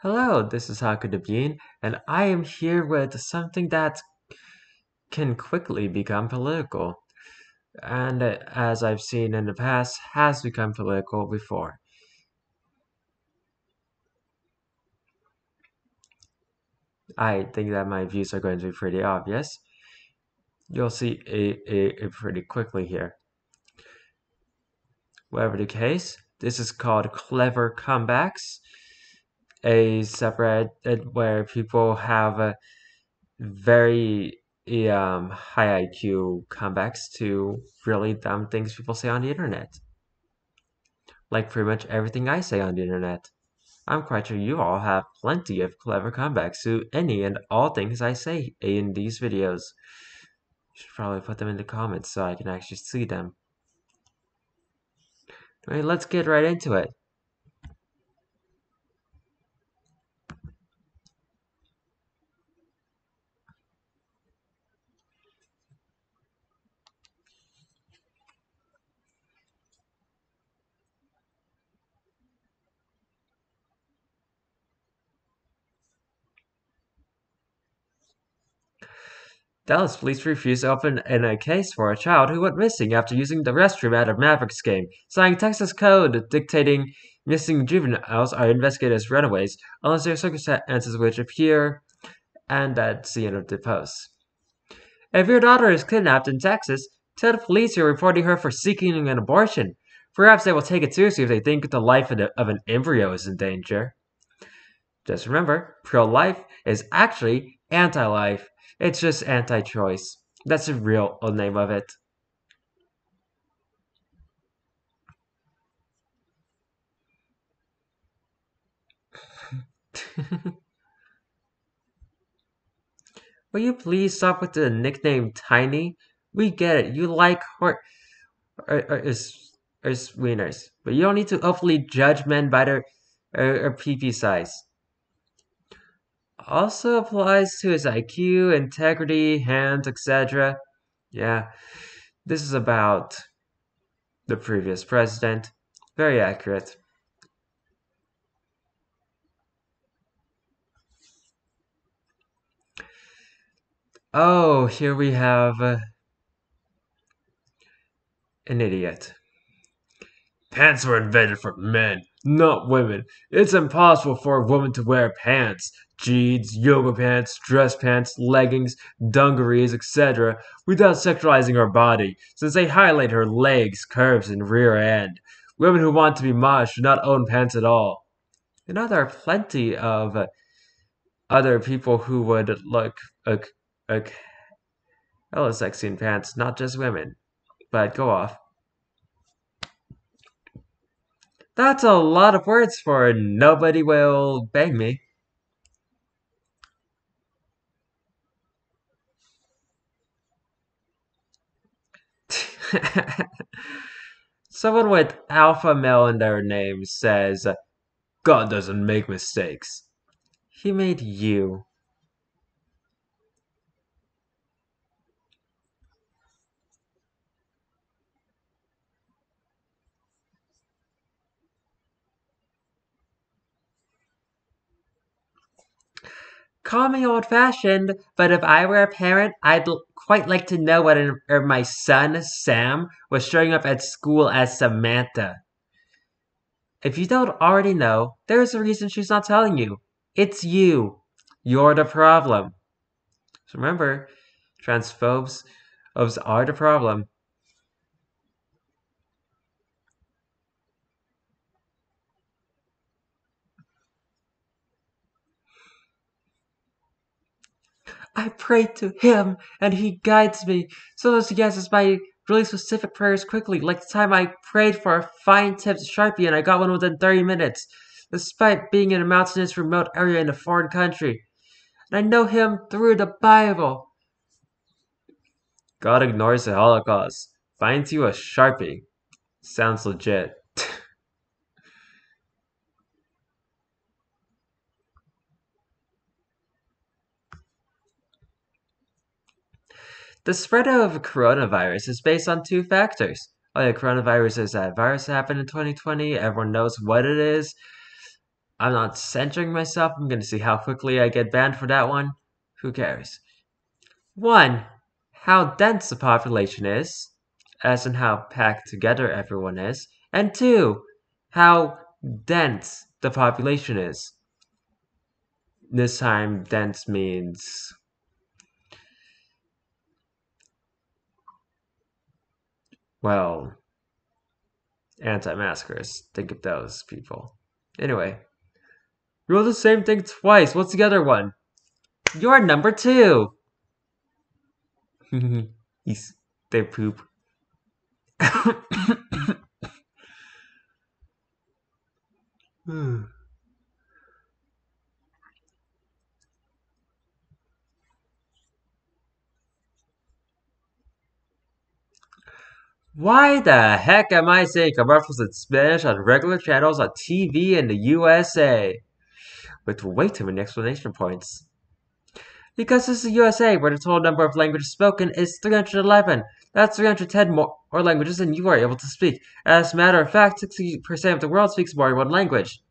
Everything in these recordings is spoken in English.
Hello, this is Bean, and I am here with something that can quickly become political, and as I've seen in the past, has become political before. I think that my views are going to be pretty obvious. You'll see it pretty quickly here. Whatever the case, this is called clever comebacks, a subreddit where people have a very um, high IQ comebacks to really dumb things people say on the internet. Like pretty much everything I say on the internet. I'm quite sure you all have plenty of clever comebacks to any and all things I say in these videos. You Should probably put them in the comments so I can actually see them. Alright, let's get right into it. Dallas police refused to open in a case for a child who went missing after using the restroom at a Mavericks game, citing Texas code dictating missing juveniles are investigated as runaways unless there are circumstances which appear, and that's the end of the post. If your daughter is kidnapped in Texas, tell the police you're reporting her for seeking an abortion. Perhaps they will take it seriously if they think the life of an embryo is in danger. Just remember, pro life is actually anti life. It's just anti-choice. That's the real name of it. Will you please stop with the nickname Tiny? We get it. You like or, or, er, or er, is is wieners, but you don't need to openly judge men by their er, or, or PP size also applies to his IQ, integrity, hands, etc. Yeah, this is about the previous president. Very accurate. Oh, here we have uh, an idiot. Pants were invented for men, not women. It's impossible for a woman to wear pants jeans, yoga pants, dress pants, leggings, dungarees, etc., without sexualizing her body, since they highlight her legs, curves, and rear end. Women who want to be modest should not own pants at all. You know, there are plenty of other people who would look like, like hella sexy in pants, not just women. But go off. That's a lot of words for nobody will bang me. Someone with alpha male in their name says, God doesn't make mistakes. He made you. Call me old fashioned, but if I were a parent, I'd quite like to know whether my son, Sam, was showing up at school as Samantha. If you don't already know, there's a reason she's not telling you. It's you. You're the problem. So remember, transphobes are the problem. I pray to him and he guides me. Sometimes he guesses my really specific prayers quickly, like the time I prayed for a fine tipped Sharpie and I got one within 30 minutes, despite being in a mountainous remote area in a foreign country. And I know him through the Bible. God ignores the Holocaust, finds you a Sharpie. Sounds legit. The spread of coronavirus is based on two factors. Oh yeah, coronavirus is that virus that happened in 2020. Everyone knows what it is. I'm not censoring myself. I'm gonna see how quickly I get banned for that one. Who cares? One, how dense the population is, as in how packed together everyone is. And two, how dense the population is. This time, dense means well, anti-maskers. Think of those people. Anyway, you roll the same thing twice. What's the other one? You're number two. He's they poop. Why the heck am I seeing commercials in Spanish on regular channels on TV in the USA? With way too many explanation points. Because this is the USA, where the total number of languages spoken is 311. That's 310 more, languages than you are able to speak. As a matter of fact, 60% of the world speaks more than one language.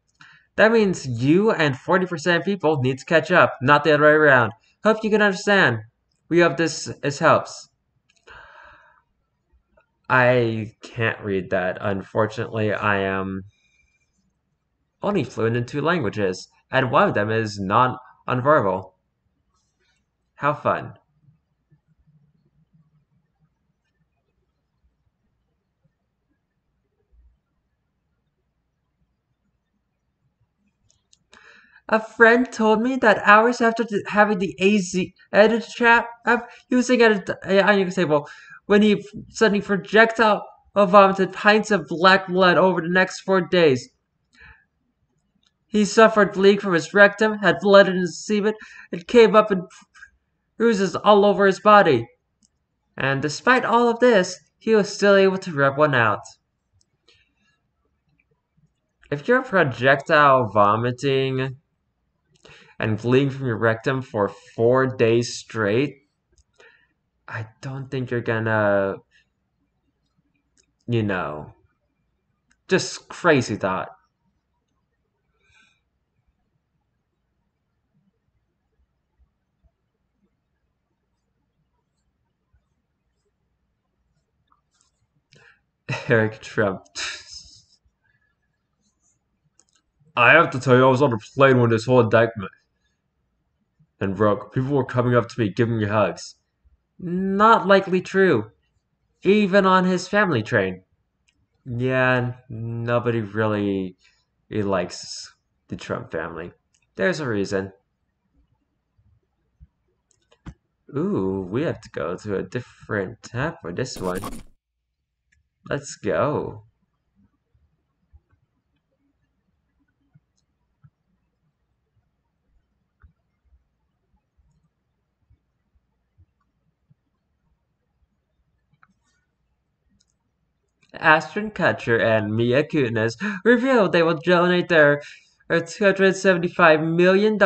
That means you and 40% of people need to catch up, not the other way around. Hope you can understand. We hope this, this helps. I can't read that. Unfortunately, I am only fluent in two languages, and one of them is non-verbal. How fun. A friend told me that hours after having the AZ edit chat app using it, I can say, well, when he suddenly projectile vomited pints of black blood over the next four days. He suffered bleeding from his rectum, had blood in his semen, and came up in bruises all over his body. And despite all of this, he was still able to rub one out. If you're projectile vomiting and bleeding from your rectum for four days straight, I don't think you're gonna, you know, just crazy thought. Eric Trump. I have to tell you, I was on a plane when this whole indictment and broke. People were coming up to me, giving me hugs. Not likely true. Even on his family train. Yeah, nobody really, likes the Trump family. There's a reason. Ooh, we have to go to a different tab for this one. Let's go. Ashton Kutcher and Mila Kunis revealed they will donate their $275 million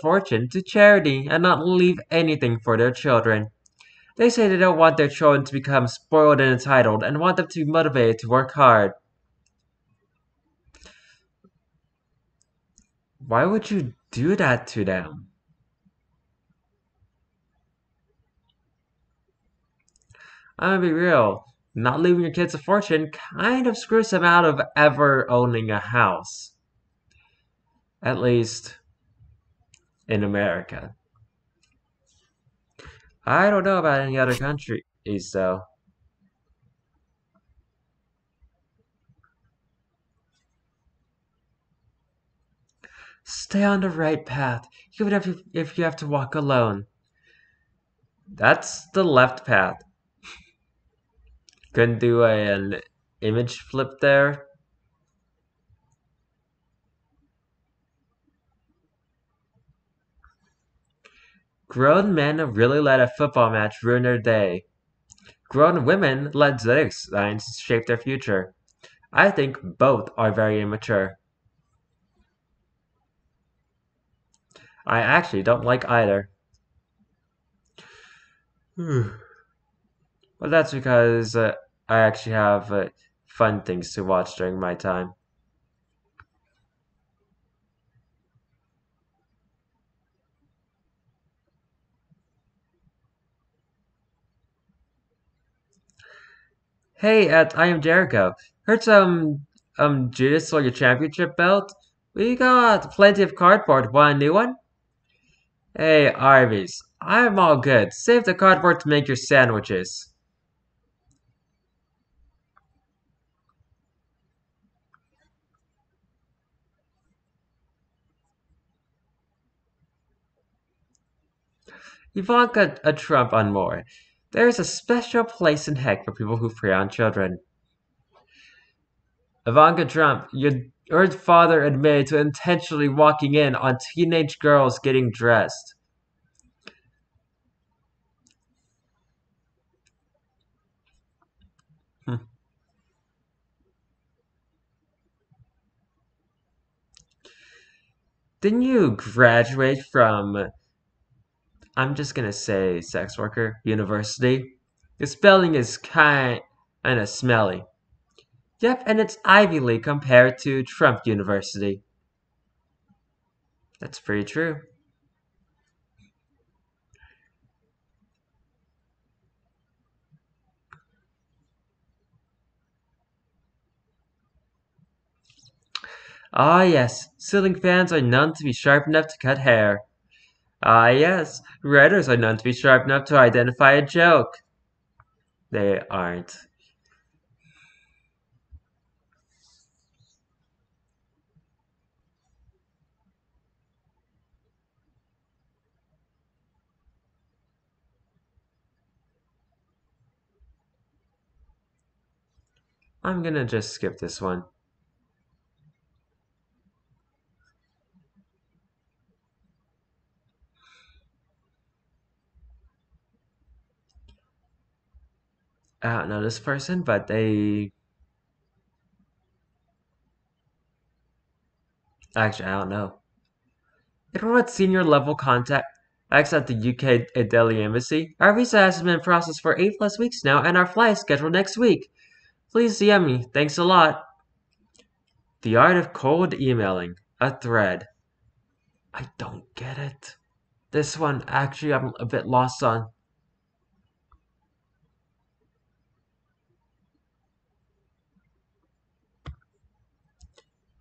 fortune to charity and not leave anything for their children. They say they don't want their children to become spoiled and entitled and want them to be motivated to work hard. Why would you do that to them? I'm gonna be real not leaving your kids a fortune kind of screws them out of ever owning a house. At least in America. I don't know about any other countries, though. Stay on the right path, even if you, if you have to walk alone. That's the left path. Couldn't do a, an image flip there. Grown men really let a football match ruin their day. Grown women let zodiac signs shape their future. I think both are very immature. I actually don't like either. Well, that's because uh, I actually have uh, fun things to watch during my time. Hey, at I am Jericho. Heard some um Judas saw your championship belt? We got plenty of cardboard. Want a new one? Hey, Arby's. I'm all good. Save the cardboard to make your sandwiches. Ivanka a Trump on more. There is a special place in heck for people who prey on children. Ivanka Trump, your, your father admitted to intentionally walking in on teenage girls getting dressed. Hmm. Didn't you graduate from, I'm just gonna say sex worker, university? The spelling is kind of smelly. Yep, and it's Ivy League compared to Trump University. That's pretty true. Ah, yes, ceiling fans are known to be sharp enough to cut hair. Ah, yes, writers are known to be sharp enough to identify a joke. They aren't. I'm gonna just skip this one. I don't know this person, but they. Actually, I don't know. Everyone at senior level contact acts at the UK Delhi Embassy. Our visa has been processed for 8 plus weeks now, and our flight is scheduled next week. Please DM me. Thanks a lot. The art of cold emailing. A thread. I don't get it. This one, actually, I'm a bit lost on.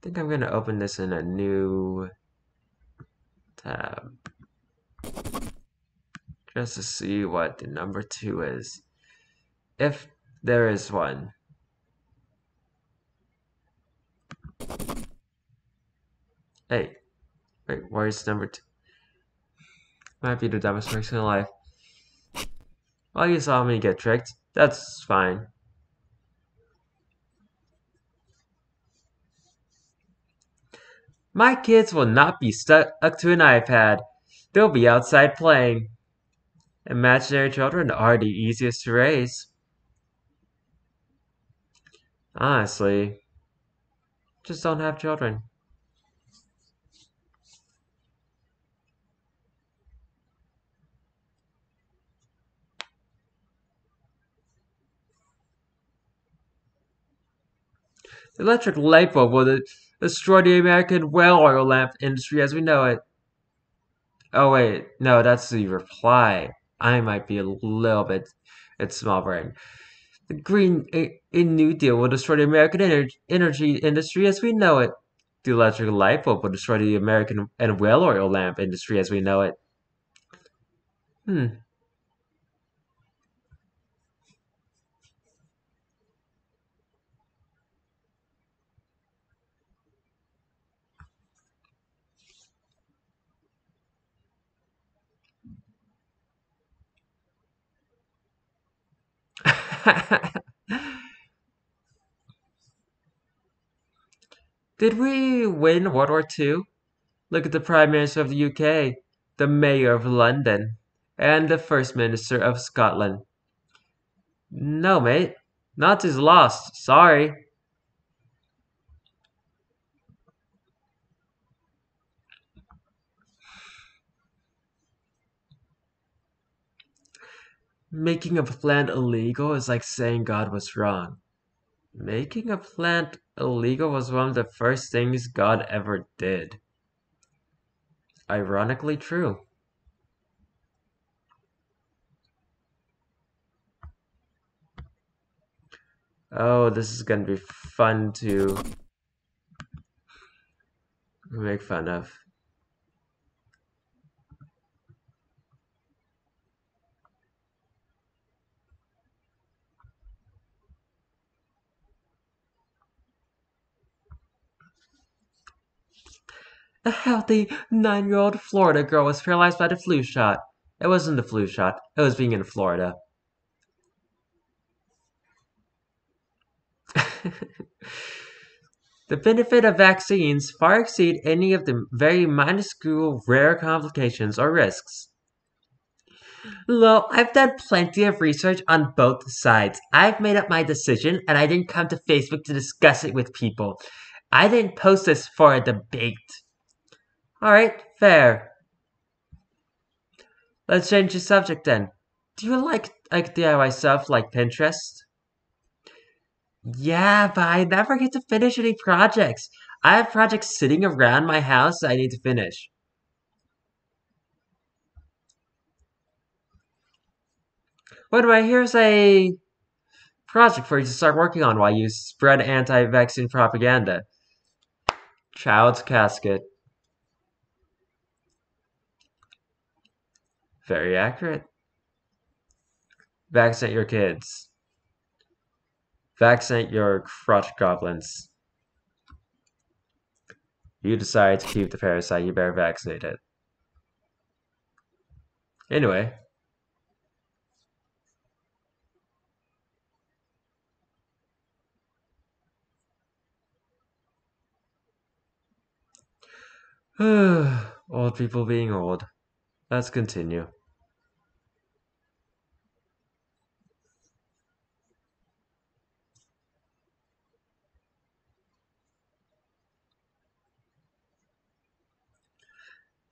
Think I'm going to open this in a new tab just to see what the number two is. If there is one. Hey, wait, where's number two? Might be the dumbest person in life. Well, you saw me get tricked. That's fine. My kids will not be stuck up to an iPad. They'll be outside playing. Imaginary children are the easiest to raise. Honestly, just don't have children. The electric light bulb will destroy the American well oil lamp industry as we know it. Oh wait, no, that's the reply. I might be a little bit, it's small brain. The Green a New Deal will destroy the American ener energy industry as we know it. The electric light bulb will destroy the American and well oil lamp industry as we know it. Hmm. Did we win World War II? Look at the Prime Minister of the UK, the Mayor of London, and the First Minister of Scotland. No, mate. Nazis lost. Sorry. Making a plant illegal is like saying God was wrong. Making a plant illegal was one of the first things God ever did. Ironically true. Oh, this is gonna be fun to make fun of. A healthy nine-year-old Florida girl was paralyzed by the flu shot. It wasn't the flu shot. It was being in Florida. the benefit of vaccines far exceed any of the very minuscule rare complications or risks. Well, I've done plenty of research on both sides. I've made up my decision and I didn't come to Facebook to discuss it with people. I didn't post this for a debate. Alright, fair. Let's change the subject then. Do you like like DIY stuff like Pinterest? Yeah, but I never get to finish any projects. I have projects sitting around my house that I need to finish. By the way, here's a project for you to start working on while you spread anti-vaccine propaganda. Child's casket. Very accurate. Vaccinate your kids. Vaccinate your crotch goblins. You decide to keep the parasite, you better vaccinate it. Anyway. old people being old. Let's continue.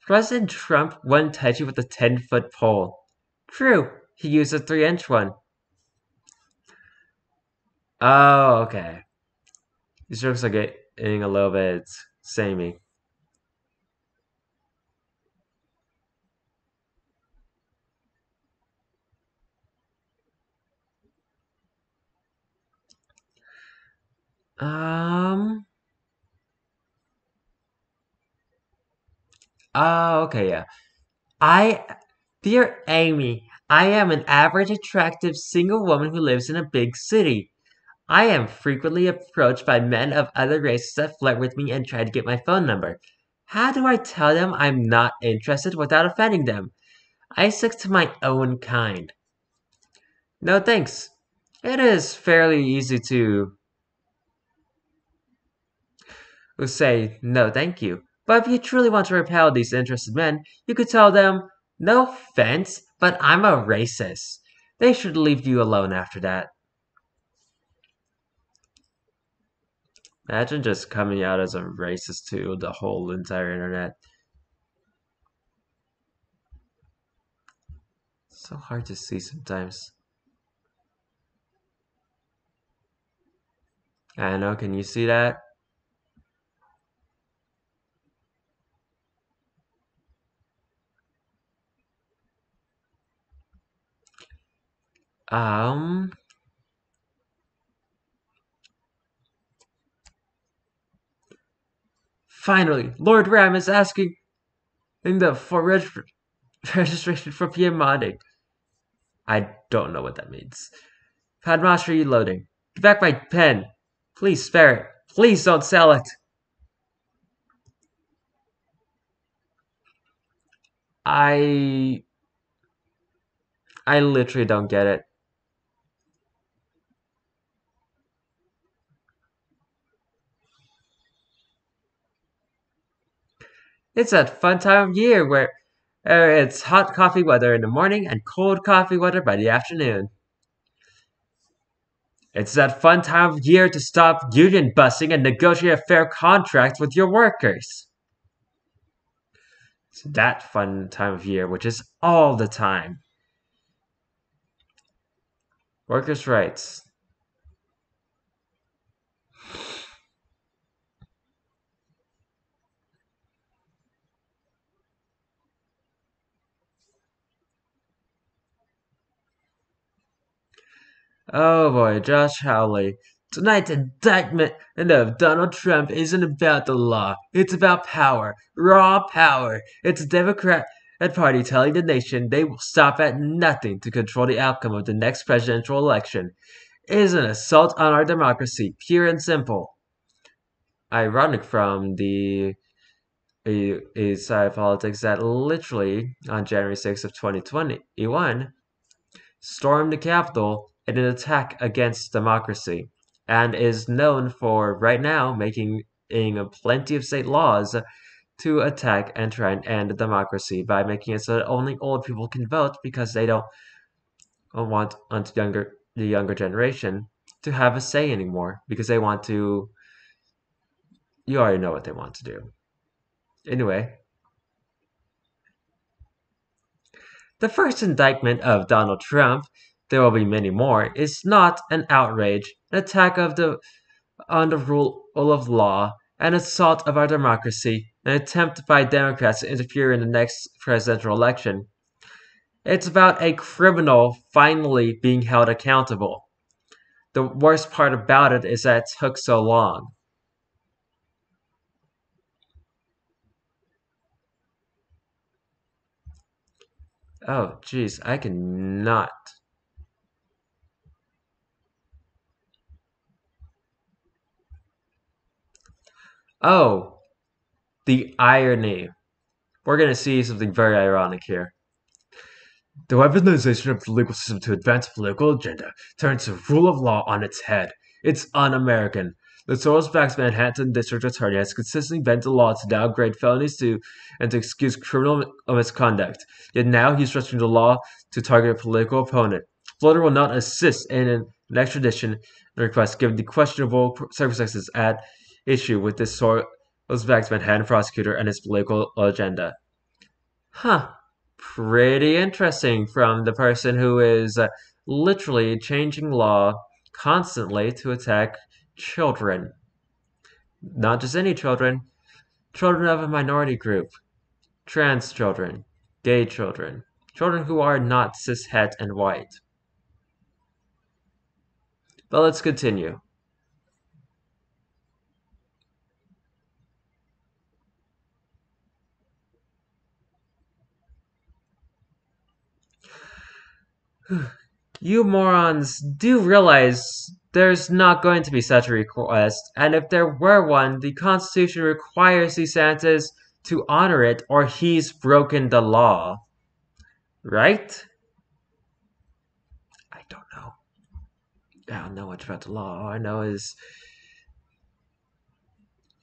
President Trump touch you with a 10 foot pole. True, he used a 3 inch one. Oh, okay. These jokes are getting a little bit samey. Um. Oh, okay, yeah. I, dear Amy, I am an average, attractive single woman who lives in a big city. I am frequently approached by men of other races that flirt with me and try to get my phone number. How do I tell them I'm not interested without offending them? I stick to my own kind. No thanks. It is fairly easy to say no thank you. But if you truly want to repel these interested men, you could tell them, no offense, but I'm a racist. They should leave you alone after that. Imagine just coming out as a racist to the whole entire internet. So hard to see sometimes. I know, can you see that? Um. Finally, Lord Ram is asking in the for reg registration for modding. I don't know what that means. Padmaster you loading. Get back my pen. Please spare it. Please don't sell it. I I literally don't get it. It's that fun time of year where uh, it's hot coffee weather in the morning and cold coffee weather by the afternoon. It's that fun time of year to stop union busing and negotiate a fair contract with your workers. It's that fun time of year, which is all the time. Workers' rights. Oh boy, Josh Hawley. Tonight's indictment of Donald Trump isn't about the law. It's about power. Raw power. It's a Democrat Party telling the nation they will stop at nothing to control the outcome of the next presidential election. It is an assault on our democracy, pure and simple. Ironic from the a side of politics that literally on January 6th of 2021 stormed the Capitol in an attack against democracy and is known for right now making plenty of state laws to attack and try and end democracy by making it so that only old people can vote because they don't want younger the younger generation to have a say anymore because they want to you already know what they want to do. Anyway, the first indictment of Donald Trump, there will be many more, is not an outrage, an attack of the on the rule of law, an assault of our democracy, an attempt by Democrats to interfere in the next presidential election. It's about a criminal finally being held accountable. The worst part about it is that it took so long. Oh, jeez, I cannot. Oh, the irony. We're going to see something very ironic here. The weaponization of the legal system to advance a political agenda turns the rule of law on its head. It's un-American. The Soros-backed Manhattan District Attorney has consistently bent the law to downgrade felonies to and to excuse criminal misconduct. Yet now he's stretching the law to target a political opponent. Florida will not assist in an extradition request given the questionable circumstances at issue with this Soros-backed Manhattan prosecutor and his political agenda. Huh. Pretty interesting from the person who is uh, literally changing law constantly to attack children. Not just any children, children of a minority group, trans children, gay children, children who are not cis het and white. But let's continue. you morons do realize there's not going to be such a request, and if there were one, the Constitution requires DeSantis to honor it or he's broken the law. Right? I don't know. I don't know much about the law. All I know is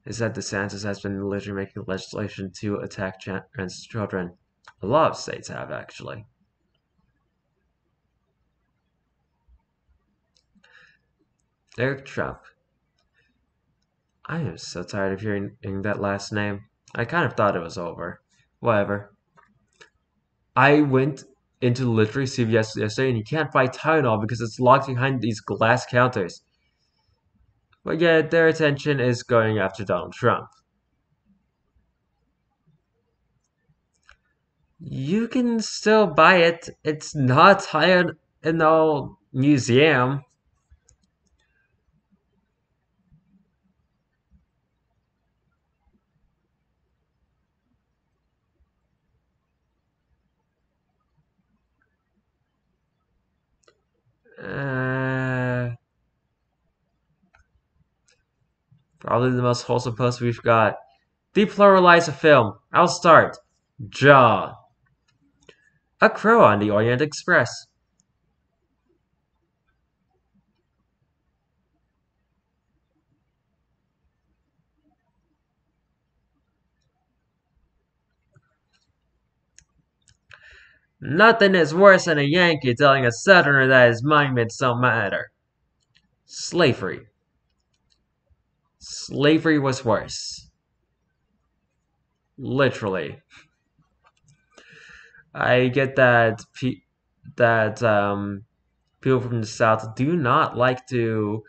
is that DeSantis has been literally making legislation to attack trans children. A lot of states have, actually. Eric Trump. I am so tired of hearing that last name. I kind of thought it was over. Whatever. I went into literally CVS yesterday and you can't buy Tylenol because it's locked behind these glass counters. But yet their attention is going after Donald Trump. You can still buy it. It's not Tylenol museum. Uh, probably the most wholesome post we've got. Depluralize a film. I'll start. Jaw. A Crow on the Orient Express. Nothing is worse than a Yankee telling a Southerner that his monuments don't matter. Slavery. Slavery was worse. Literally. I get that that um, people from the South do not like to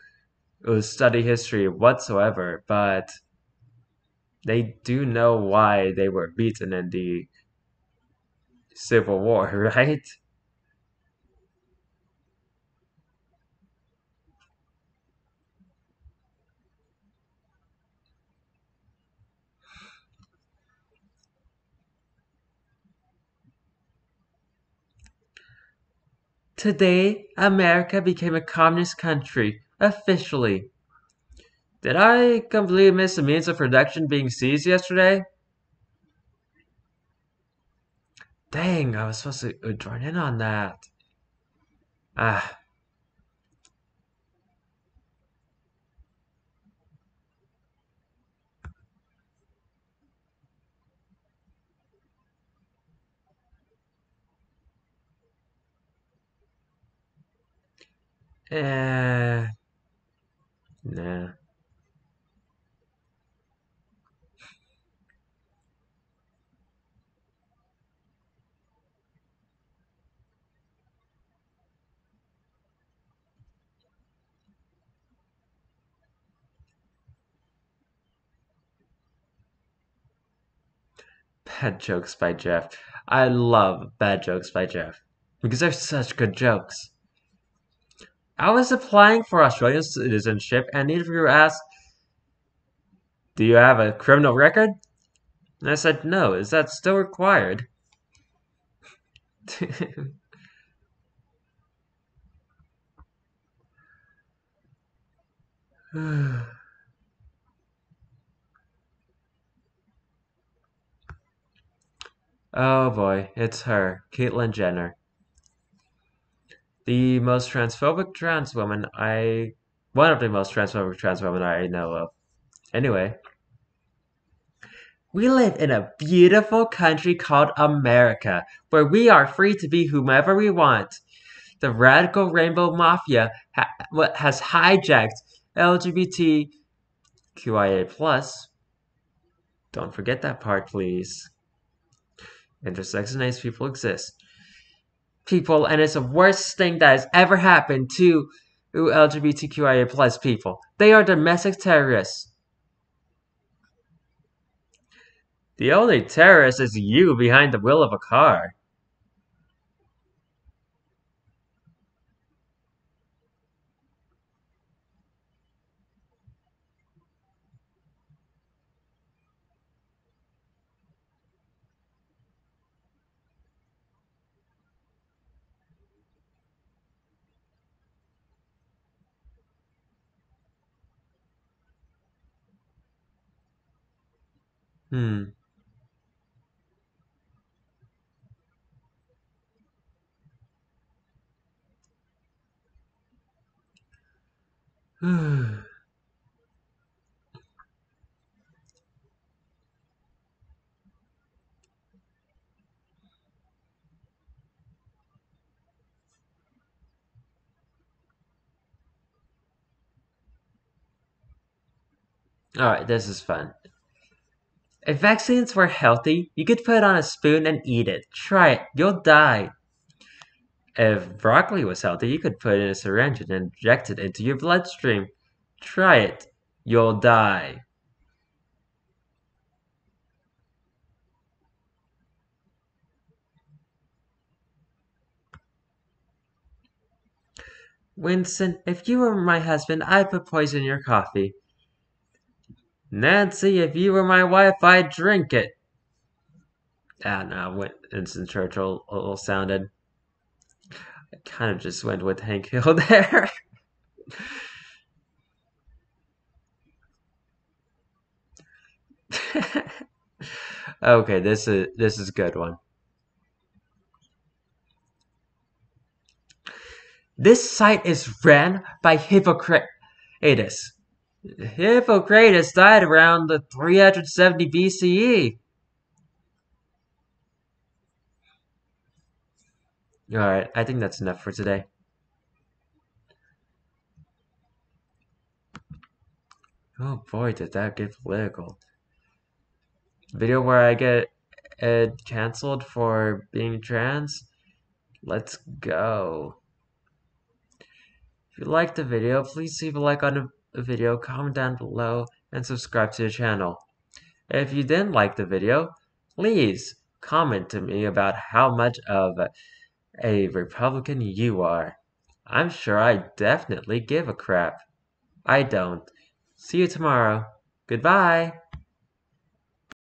uh, study history whatsoever, but they do know why they were beaten in the Civil War, right? Today, America became a communist country, officially. Did I completely miss the means of production being seized yesterday? Dang, I was supposed to join in on that. Ah. Eh. Nah. Bad jokes by Jeff. I love bad jokes by Jeff because they're such good jokes. I was applying for Australian citizenship and the interviewer asked, Do you have a criminal record? And I said, No. Is that still required? oh boy, it's her, Caitlyn Jenner the most transphobic trans woman I, one of the most transphobic trans women I know of. Anyway, we live in a beautiful country called America, where we are free to be whomever we want. The radical rainbow mafia ha- has hijacked LGBTQIA+. Don't forget that part, please. Intersex and ace people exist people, and it's the worst thing that has ever happened to LGBTQIA plus people. They are domestic terrorists. The only terrorist is you behind the wheel of a car. Hmm. Alright, this is fun. If vaccines were healthy, you could put it on a spoon and eat it. Try it. You'll die. If broccoli was healthy, you could put it in a syringe and inject it into your bloodstream. Try it. You'll die. Winston, if you were my husband, I'd put poison in your coffee. Nancy, if you were my wife, I'd drink it. Ah, no, Winston Churchill a little sounded. I kind of just went with Hank Hill there. okay, this is this is a good one. This site is ran by Hippocrates. Hippocrates died around the 370 BCE. Alright, I think that's enough for today. Oh boy, did that get political. Video where I get uh, cancelled for being trans? Let's go. If you liked the video, please leave a like on the video, comment down below, and subscribe to the channel. If you didn't like the video, please comment to me about how much of a Republican you are. I'm sure I definitely give a crap. I don't. See you tomorrow. Goodbye.